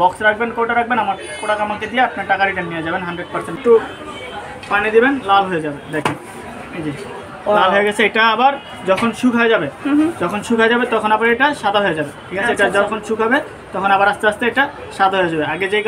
Box রাখবেন কোটা রাখবেন আমার কোটা আমাকে দিয়ে আপনার টাকা রিটার্ন নিয়ে যাবেন হান্ড্রেড পার্সেন্ট একটু পানি দেবেন লাল হয়ে যাবে দেখেন। এই যে লাল হয়ে গেছে এটা আবার যখন শুকায় যাবে যখন শুকায় যাবে তখন আবার এটা সাদা হয়ে যাবে ঠিক আছে? আচ্ছা, এটা যখন শুকাবে তখন আবার আস্তে আস্তে এটা সাদা হয়ে যাবে। আগে যে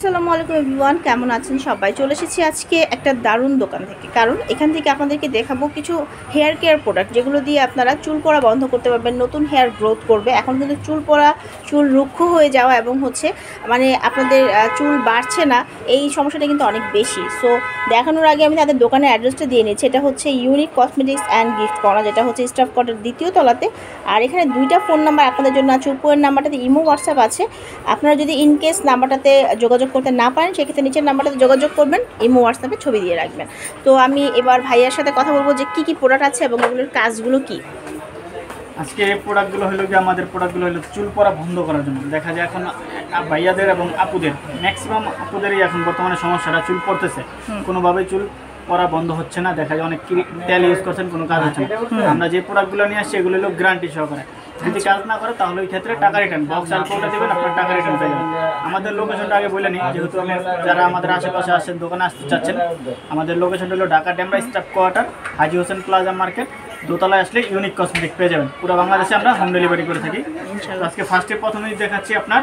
আসসালামু আলাইকুম এভরিওয়ান, কেমন আছেন সবাই? চলে এসেছি আজকে একটা দারুণ দোকান থেকে। কারণ এখান থেকে আপনাদেরকে দেখাবো কিছু হেয়ার কেয়ার প্রোডাক্ট যেগুলো দিয়ে আপনারা চুল পড়া বন্ধ করতে পারবেন, নতুন হেয়ার গ্রোথ করবে। এখন কিন্তু চুল পড়া, চুল রুক্ষ হয়ে যাওয়া এবং হচ্ছে মানে আপনাদের চুল বাড়ছে না, এই সমস্যাটা কিন্তু অনেক বেশি। সো দেখানোর আগে আমি তাদের দোকানের অ্যাড্রেসটা দিয়ে নিচ্ছি। এটা হচ্ছে unique cosmetics and gift corner যেটা হচ্ছে স্টাফ কোয়ার্টার দ্বিতীয় তলাতে। আর এখানে দুইটা ফোন নাম্বার আপনাদের জন্য আছে। উপরের নাম্বারটাতে ইমো হোয়াটসঅ্যাপ আছে। আপনারা যদি ইন কেস নাম্বারটাতে যোগাযোগ করতে না পারেন সেক্ষেত্রে নিচের নাম্বারটাতে যোগাযোগ করবেন ইমো হোয়াটসঅ্যাপে ছবি দিয়ে রাখবেন। তো আমি এবার ভাইয়ার সাথে কথা বলব যে কী কী প্রোডাক্ট আছে এবং এগুলোর কাজগুলো কী। আজকে এই প্রোডাক্টগুলো হলো যে আমাদের প্রোডাক্টগুলো হলো চুল পড়া বন্ধ করার জন্য। দেখা যায় এখন ভাইয়াদের এবং আপুদের ম্যাক্সিমাম আপুদেরই এখন বর্তমানে সমস্যাটা চুল পড়তেছে। কোনোভাবেই চুল পড়া বন্ধ হচ্ছে না। দেখা যায় অনেক তেল ইউজ করছেন কোনো কাজ হচ্ছে না। আমরা যে প্রোডাক্টগুলো নিয়ে আসছি এগুলো হলো গ্যারান্টি সহকারে। যদি কাজ না করে তাহলে ওই ক্ষেত্রে টাকা রিটার্ন বক্স আর কোটা দেবেন আপনার টাকা রিটার্ন পেয়ে যাবেন। আমাদের লোকেশনটা আগে বলে নিই যেহেতু আমার যারা আমাদের আশেপাশে আসেন দোকানে আসতে চাচ্ছেন আমাদের লোকেশনটা হলো Dhaka Demra staff quarter Haji Hossain plaza market. দোতলায় আসলে ইউনিক কসমেটিক পেয়ে যাবেন। পুরো বাংলাদেশে আমরা হোম ডেলিভারি করে থাকি। আজকে ফার্স্টে প্রথমেই দেখাচ্ছি আপনার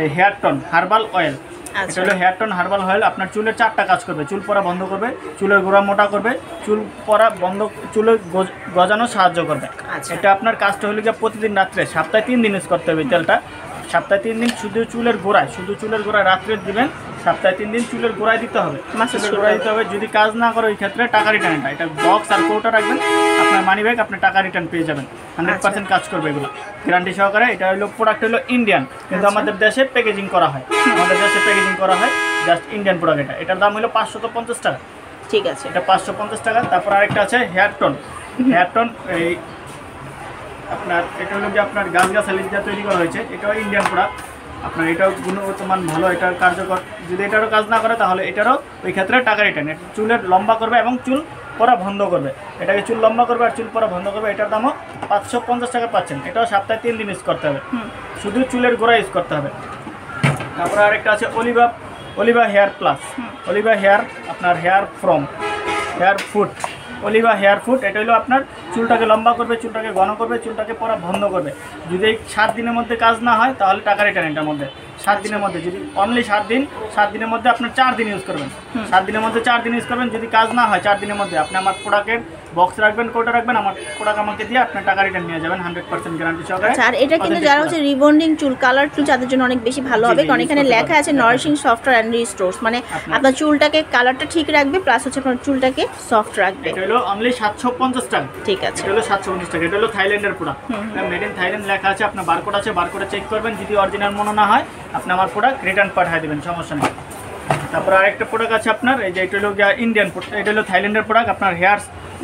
এই হেয়ার টন হার্বাল অয়েল এটা আচ্ছা হলো হেয়ার টোন হার্বাল অয়েল আপনার চুলের চারটা কাজ করবে চুল পরা বন্ধ করবে চুলের গোড়া মোটা করবে চুল পরা বন্ধ চুলের গজানো সাহায্য করবে। আচ্ছা। এটা আপনার কাজটা হলো যে প্রতিদিন রাত্রে সপ্তাহে তিন দিন ইউজ করতে হবে তেলটা। সপ্তাহে তিন দিন শুধু চুলের গোড়ায় শুধু চুলের গোড়ায় রাত্রে দিবেন সপ্তাহে তিন দিন চুলের গোড়ায় দিতে হবে। চুলের গোড়ায় দিতে হবে। যদি কাজ না করে ওই ক্ষেত্রে টাকা রিটার্নটা এটা বক্স আর কোটা রাখবেন আপনার মানি ব্যাগ আপনি টাকা রিটার্ন পেয়ে যাবেন। হান্ড্রেড পার্সেন্ট কাজ করবে এগুলো। গ্যারান্টি সহকারে এটা হলো প্রোডাক্ট হলো ইন্ডিয়ান কিন্তু আচ্ছা। আমাদের দেশে প্যাকেজিং করা হয়। আমাদের দেশে প্যাকেজিং করা হয় জাস্ট ইন্ডিয়ান প্রোডাক্ট এটা। এটার দাম হলো পাঁচশো পঞ্চাশ টাকা। ঠিক আছে। এটা পাঁচশো পঞ্চাশ টাকা। তারপর আরেকটা আছে হেয়ার টোন হেয়ার টোন এই আপনার এটা হলো যে আপনার গাছ গাছালি যা তৈরি করা হয়েছে এটাও ইন্ডিয়ান প্রোডাক্ট আপনার এটাও গুণগত মান ভালো এটার কার্যকর। যদি এটারও কাজ না করে তাহলে এটারও ওই ক্ষেত্রে টাকা রিটার্ন চুলের লম্বা করবে এবং চুল পরা বন্ধ করবে। এটাকে চুল লম্বা করবে আর চুল পরা বন্ধ করবে এটার দামও পাঁচশো পঞ্চাশ টাকা পাচ্ছেন। এটাও সপ্তাহে তিন দিন ইউজ করতে হবে। শুধু চুলের গোড়া ইউজ করতে হবে। তারপরে আরেকটা আছে Oliva Oliva hair plus Oliva hair আপনার hair from hair food Oliva hair food এটা হলো আপনার চুলটাকে লম্বা করবে, চুলটাকে ঘন করবে, চুলটাকে পরা বন্ধ করবে। যদি এই সাত দিনের মধ্যে কাজ না হয়, তাহলে টাকা রিটার্ন এটার মধ্যে। সাত দিনের মধ্যে যদি অনলি সাত দিন সাত দিনের মধ্যে আপনার চার দিন ইউজ করবেন। সাত দিনের মধ্যে চার দিন ইউজ করবেন যদি কাজ না হয় চার দিনের মধ্যে। আপনি আমার প্রোডাক্টের বক্স রাখবেন কোটা রাখবেন আমার প্রোডাক্ট আমাকে দিয়ে আপনার টাকা রিটার্ন নিয়ে যাবেন হান্ড্রেড পার্সেন্ট গ্যারান্টি সহকারে। আচ্ছা আর এটা কিন্তু যারা হচ্ছে রিবন্ডিং চুল কালার চুল তাদের জন্য অনেক বেশি ভালো হবে কারণ এখানে লেখা আছে নারিশিং সফটওয়্যার অ্যান্ড রিস্টোর্স মানে আপনার- আপনার চুলটাকে কালারটা ঠিক রাখবে প্লাস হচ্ছে আপনার চুলটাকে সফট রাখবে। এটা হলো অনলি সাতশো পঞ্চাশ টাকা। ঠিক আছে। এটা হলো সাতশো পঞ্চাশ টাকা। এটা হলো থাইল্যান্ডের প্রোডাক্ট মেড ইন থাইল্যান্ড লেখা আছে আপনার বারকোড আছে বারকোডে চেক করবেন যদি অরিজিনাল মনে না হয়। আপনি আমার প্রোডাক্ট রিটার্ন পাঠিয়ে দেবেন সমস্যা নেই। তারপর আরেকটা প্রোডাক্ট আছে আপনার এই যে এটা হলো ইন্ডিয়ান এটা হলো থাইল্যান্ডের প্রোডাক্ট আপনার হেয়ার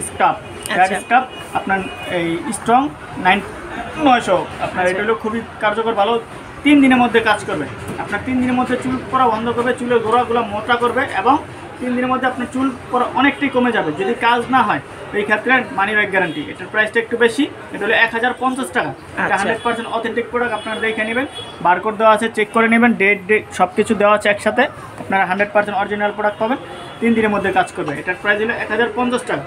স্টাফ হেয়ার আচ্ছা। স্টাফ আপনার এই স্ট্রং নাইন নয়শো। আপনার এটা হলো খুবই কার্যকর ভালো। তিন দিনের মধ্যে কাজ করবে। আপনার তিন দিনের মধ্যে চুল পরা বন্ধ করবে চুলের গোড়াগুলো মোটা করবে এবং তিন দিনের মধ্যে আপনার চুল পড়া অনেকটাই কমে যাবে। যদি কাজ না হয় এই ক্ষেত্রে মানি ব্যাক গ্যারান্টি এটার প্রাইসটা একটু বেশি এটা হলো এক হাজার পঞ্চাশ টাকা। এটা আচ্ছা। হান্ড্রেড পার্সেন্ট অথেন্টিক প্রোডাক্ট আপনারা দেখে নেবেন বারকোড দেওয়া আছে চেক করে নেবেন ডেট ডেট সব কিছু দেওয়া আছে একসাথে আপনারা হান্ড্রেড পার্সেন্ট অরিজিনাল প্রোডাক্ট পাবেন তিন দিনের মধ্যে কাজ করবে। এটার প্রাইস হলো এক হাজার পঞ্চাশ টাকা।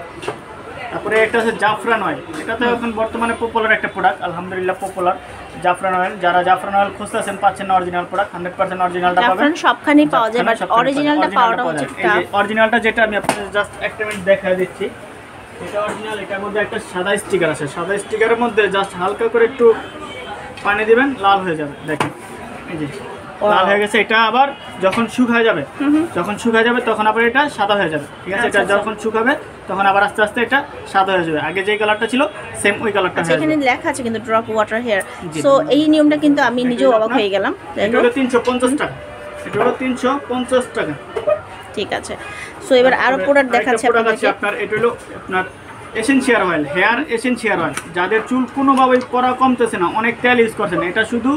তারপরে একটা আছে জাফরান অয়েল এটা তো এখন বর্তমানে পপুলার একটা প্রোডাক্ট আলহামদুলিল্লাহ পপুলার জাফরান অয়েল যারা জাফরান অয়েল খুঁজতেছেন পাচ্ছেন না অরিজিনাল প্রোডাক্ট হান্ড্রেড পার্সেন্ট অরিজিনালটা পাবেন। জাফরান সবখানেই পাওয়া যায় বাট অরিজিনালটা পাওয়াটা হচ্ছে। অরিজিনালটা যেটা আমি আপনাদের জাস্ট একটা মিনিট দেখা দিচ্ছি এটা অরিজিনাল এটার মধ্যে একটা সাদা স্টিকার আছে। সাদা স্টিকারের মধ্যে জাস্ট হালকা করে একটু পানি দিবেন লাল হয়ে যাবে। দেখেন এই যে লাল হয়ে গেছে। এটা আবার যখন শুকায় যাবে যখন শুকায় যাবে তখন আবার এটা সাদা হয়ে যাবে। ঠিক আছে? আচ্ছা, এটা আচ্ছা। যখন শুকাবে তখন আবার আস্তে আস্তে এটা সাদা হয়ে যাবে। আগে যে কালারটা ছিল সেম ওই কালারটা আচ্ছা হয়ে এখানে লেখা আছে কিন্তু ড্রপ ওয়াটার হেয়ার। সো এই নিয়মটা কিন্তু আমি নিজেও অবাক হয়ে গেলাম। এটা হলো তিনশো পঞ্চাশ টাকা। এটা হলো তিনশো পঞ্চাশ টাকা। ঠিক আছে। সো এবার আরও প্রোডাক্ট দেখাচ্ছি আপনাদের আপনার এটা হলো আপনার essential oil hair essential oil যাদের চুল কোনোভাবেই পরা কমতেছে না অনেক তেল ইউজ করছেন এটা শুধু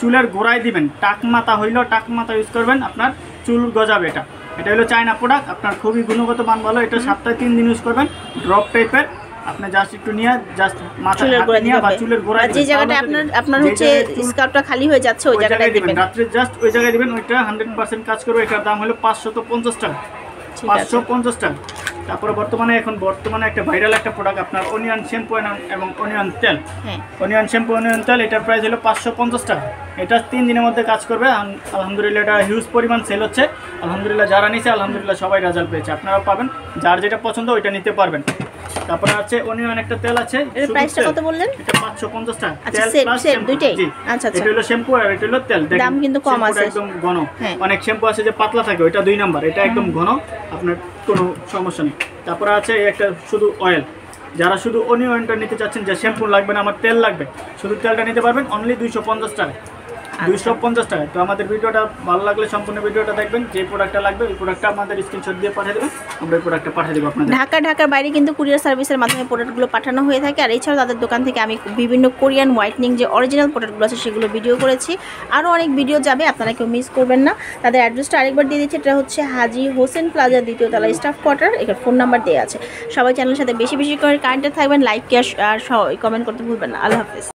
চুলের গোড়ায় দিবেন। টাক মাথা হইলেও টাক মাথা ইউজ করবেন আপনার চুল গজাবে এটা। এটা হলো চায়না প্রোডাক্ট আপনার খুবই গুণগত মান ভালো এটা সপ্তাহে তিন দিন ইউজ করবেন ড্রপ টাইপের আপনি জাস্ট একটু নিয়ে জাস্ট মাথা গোড়া নিয়ে বা চুলের গোড়া যে জায়গাটা আপনার আপনার হচ্ছে স্কার্ফটা খালি হয়ে যাচ্ছে ওই জায়গাটায় দিবেন। রাত্রে জাস্ট ওই জায়গায় দিবেন ওইটা হান্ড্রেড পার্সেন্ট কাজ করবে। এটার দাম হলো পাঁচশত পঞ্চাশ টাকা। পাঁচশো পঞ্চাশ টাকা। তারপরে বর্তমানে এখন বর্তমানে একটা ভাইরাল একটা প্রোডাক্ট আপনার অনিয়ন শ্যাম্পু এবং অনিয়ন তেল। অনিয়ন শ্যাম্পু অনিয়ন তেল এটার প্রাইস হলো পাঁচশো পঞ্চাশ টাকা। এটা তিন দিনের মধ্যে কাজ করবে। আলহামদুলিল্লাহ এটা হিউজ পরিমাণ সেল হচ্ছে। আলহামদুলিল্লাহ যারা নিছে আলহামদুলিল্লাহ সবাই রেজাল্ট পেয়েছে। আপনারা পাবেন। যার যেটা পছন্দ ওইটা নিতে পারবেন। তারপরে আছে অনিয়ন একটা তেল আছে এর প্রাইসটা কত বললেন এটা পাঁচশো পঞ্চাশ টাকা আচ্ছা, same, shampoo। দুইটাই? আচ্ছা, আচ্ছা। এটা হলো শ্যাম্পু আর এটা হলো তেল দেখেন, দাম কিন্তু কম আছে। একদম ঘন হ্যাঁ। অনেক শ্যাম্পু আছে যে পাতলা থাকে ওইটা দুই নাম্বার এটা একদম ঘন আপনার কোনো সমস্যা নেই তারপরে আছে একটা শুধু অয়েল যারা শুধু অনিয়নটা নিতে চাচ্ছেন যে শ্যাম্পু লাগবে না আমার তেল লাগবে শুধু তেলটা নিতে পারবেন অনলি দুইশো পঞ্চাশ টাকা। দুইশো পঞ্চাশ টাকা। তো আমাদের ভিডিওটা ভালো লাগলে সম্পূর্ণ ভিডিওটা দেখবেন। যে প্রোডাক্টটা লাগবে ওই প্রোডাক্টটা আমাদের স্ক্রিনশট দিয়ে পাঠিয়ে দেবেন। আমরা ওই প্রোডাক্টটা পাঠিয়ে দেবো আপনাদের। ঢাকা ঢাকার বাইরে কিন্তু কুরিয়ার সার্ভিসের মাধ্যমে প্রোডাক্টগুলো পাঠানো হয়ে থাকে। আর এছাড়াও তাদের দোকান থেকে আমি বিভিন্ন কোরিয়ান হোয়াইটনিং যে অরিজিনাল প্রোডাক্টগুলো আছে সেগুলো ভিডিও করেছি। আরও অনেক ভিডিও যাবে আপনারা কেউ মিস করবেন না। তাদের অ্যাড্রেসটা আরেকবার দিয়ে দিচ্ছি। এটা হচ্ছে হাজি হোসেন প্লাজা দ্বিতীয় তলা স্টাফ কোয়ার্টার এখানে ফোন নাম্বার দেওয়া আছে। সবাই চ্যানেলের সাথে বেশি বেশি করে কারেন্টে থাকবেন। লাইক আর কমেন্ট করতে ভুলবেন না। আল্লাহ হাফিজ।